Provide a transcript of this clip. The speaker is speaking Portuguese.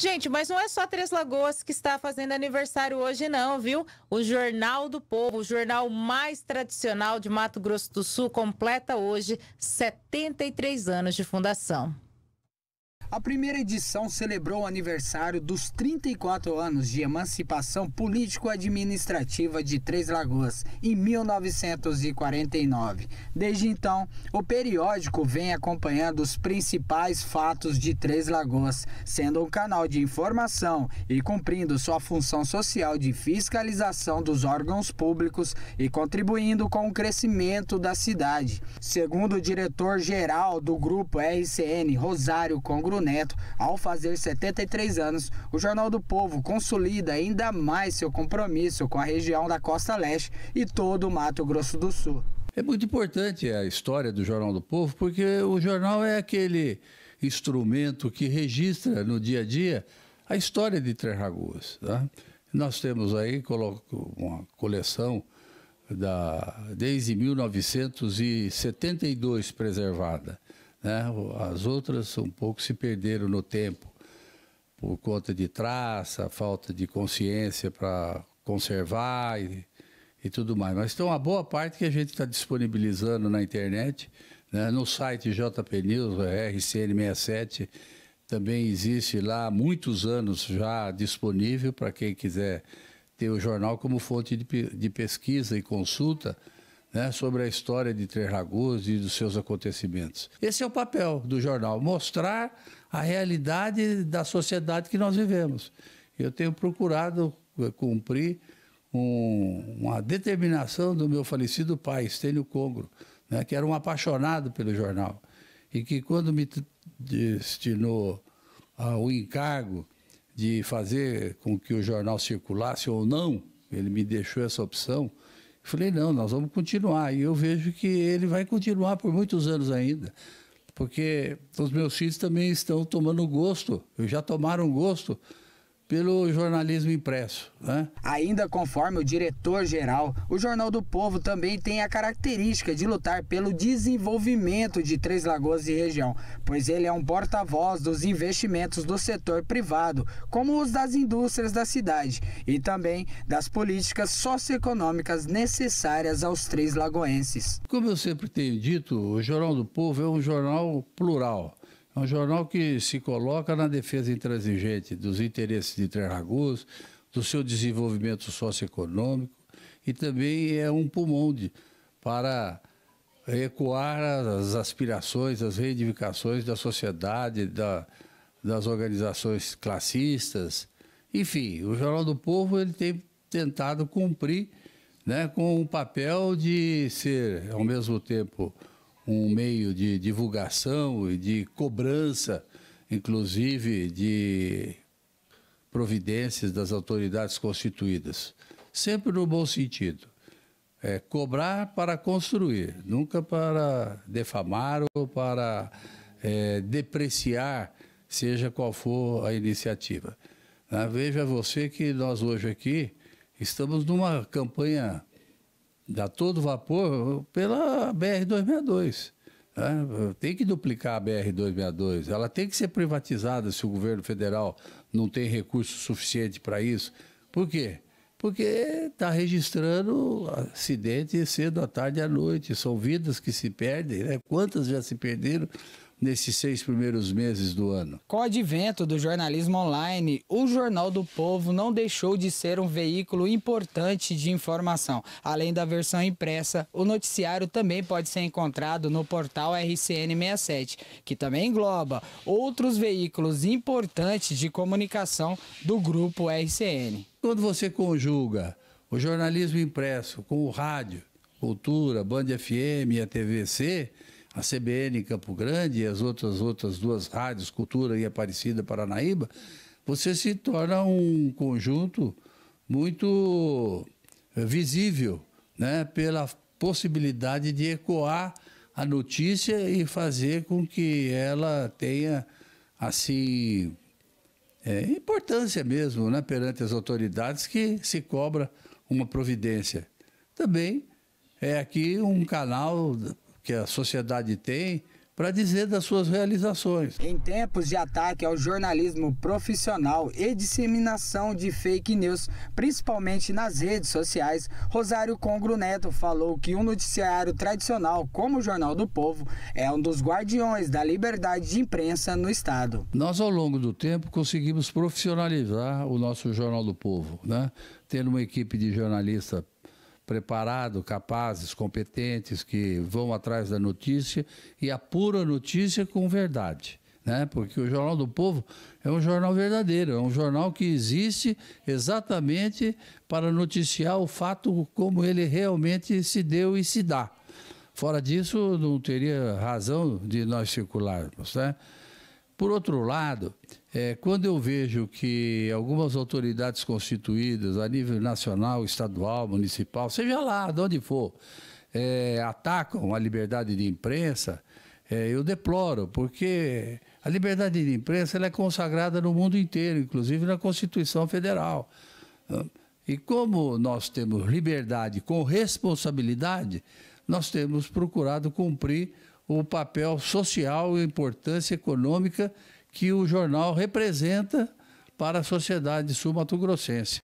Gente, mas não é só Três Lagoas que está fazendo aniversário hoje, não, viu? O Jornal do Povo, o jornal mais tradicional de Mato Grosso do Sul, completa hoje 73 anos de fundação. A primeira edição celebrou o aniversário dos 34 anos de emancipação político-administrativa de Três Lagoas, em 1949. Desde então, o periódico vem acompanhando os principais fatos de Três Lagoas, sendo um canal de informação e cumprindo sua função social de fiscalização dos órgãos públicos e contribuindo com o crescimento da cidade. Segundo o diretor-geral do grupo RCN, Rosário Neto, ao fazer 73 anos, o Jornal do Povo consolida ainda mais seu compromisso com a região da Costa Leste e todo o Mato Grosso do Sul. É muito importante a história do Jornal do Povo, porque o jornal é aquele instrumento que registra no dia a dia a história de Três Lagoas. Tá? Nós temos aí uma coleção da, desde 1972 preservada. Né? As outras um pouco se perderam no tempo por conta de traça, falta de consciência para conservar e, e, tudo mais. Mas tem uma boa parte que a gente está disponibilizando na internet, né? no site JP News, RCN67, também existe lá muitos anos já disponível para quem quiser ter o jornal como fonte de, de pesquisa e consulta né, sobre a história de Três Lagoas e dos seus acontecimentos. Esse é o papel do jornal, mostrar a realidade da sociedade que nós vivemos. Eu tenho procurado eh, cumprir um, uma determinação do meu falecido pai, Estênio Congro, né, que era um apaixonado pelo jornal, e que quando me destinou o encargo de fazer com que o jornal circulasse ou não, ele me deixou essa opção, Falei, não, nós vamos continuar. E eu vejo que ele vai continuar por muitos anos ainda. Porque os meus filhos também estão tomando gosto, já tomaram gosto pelo jornalismo impresso. Né? Ainda conforme o diretor-geral, o Jornal do Povo também tem a característica de lutar pelo desenvolvimento de Três Lagoas e região, pois ele é um porta-voz dos investimentos do setor privado, como os das indústrias da cidade, e também das políticas socioeconômicas necessárias aos três lagoenses. Como eu sempre tenho dito, o Jornal do Povo é um jornal plural. É um jornal que se coloca na defesa intransigente dos interesses de Três do seu desenvolvimento socioeconômico e também é um pulmão de, para ecoar as aspirações, as reivindicações da sociedade, da, das organizações classistas. Enfim, o Jornal do Povo ele tem tentado cumprir né, com o papel de ser, ao mesmo tempo, um meio de divulgação e de cobrança, inclusive de providências das autoridades constituídas, sempre no bom sentido. É, cobrar para construir, nunca para defamar ou para é, depreciar, seja qual for a iniciativa. Ah, veja você que nós hoje aqui estamos numa campanha dá todo vapor pela BR-262. Né? Tem que duplicar a BR-262. Ela tem que ser privatizada se o governo federal não tem recurso suficiente para isso. Por quê? Porque está registrando acidentes cedo à tarde e à noite. São vidas que se perdem. Né? Quantas já se perderam nesses seis primeiros meses do ano. Com o advento do jornalismo online, o Jornal do Povo não deixou de ser um veículo importante de informação. Além da versão impressa, o noticiário também pode ser encontrado no portal RCN67, que também engloba outros veículos importantes de comunicação do grupo RCN. Quando você conjuga o jornalismo impresso com o rádio, cultura, Band FM e a TVC, a CBN Campo Grande e as outras, outras duas rádios, Cultura e Aparecida Paranaíba, você se torna um conjunto muito eh, visível né, pela possibilidade de ecoar a notícia e fazer com que ela tenha assim é, importância mesmo né, perante as autoridades que se cobra uma providência. Também é aqui um canal que a sociedade tem para dizer das suas realizações. Em tempos de ataque ao jornalismo profissional e disseminação de fake news, principalmente nas redes sociais, Rosário Congro Neto falou que um noticiário tradicional como o Jornal do Povo é um dos guardiões da liberdade de imprensa no estado. Nós ao longo do tempo conseguimos profissionalizar o nosso Jornal do Povo, né? Tendo uma equipe de jornalistas preparados, capazes, competentes, que vão atrás da notícia e apura a notícia com verdade. Né? Porque o Jornal do Povo é um jornal verdadeiro, é um jornal que existe exatamente para noticiar o fato como ele realmente se deu e se dá. Fora disso, não teria razão de nós circularmos. Né? Por outro lado, é, quando eu vejo que algumas autoridades constituídas a nível nacional, estadual, municipal, seja lá, de onde for, é, atacam a liberdade de imprensa, é, eu deploro, porque a liberdade de imprensa é consagrada no mundo inteiro, inclusive na Constituição Federal. E como nós temos liberdade com responsabilidade, nós temos procurado cumprir o papel social e a importância econômica que o jornal representa para a sociedade sul-mato-grossense.